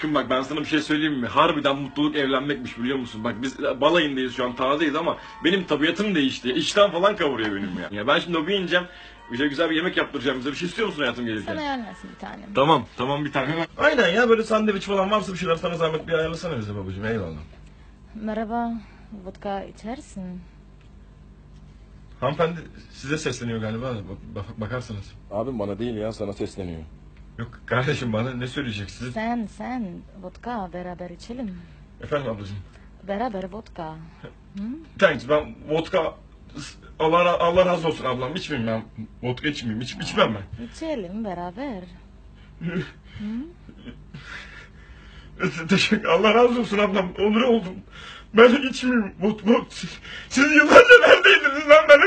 Aşkım bak ben sana bir şey söyleyeyim mi? Harbiden mutluluk evlenmekmiş biliyor musun? Bak biz balayındayız şu an tazeyiz ama benim tabiatım değişti. İştahım falan kavuruyor benim ya. Ya ben şimdi lobiye ineceğim. Güzel güzel bir yemek yaptıracağım bize. Bir şey istiyor musun hayatım gelirken? Sana gelmesin bir tanem. Tamam tamam bir tane. Aynen ya böyle sandviç falan varsa bir şeyler sana zahmet bir ayarlasana bize babacığım eyvallah. Merhaba. Vodka içersin. Hanımefendi size sesleniyor galiba. Bak- bak- bakarsınız. Abim bana değil ya sana sesleniyor. Yok kardeşim bana ne söyleyecek siz? Sen sen vodka beraber içelim. Efendim ablacığım. Beraber vodka. Hı? Thanks ben vodka Allah, Allah razı olsun ablam içmeyeyim ben vodka içmeyeyim iç, içmem ben. İçelim beraber. Teşekkür Allah razı olsun ablam onur oldum. Ben içmeyeyim vodka. Siz, siz yıllarca neredeydiniz lan ben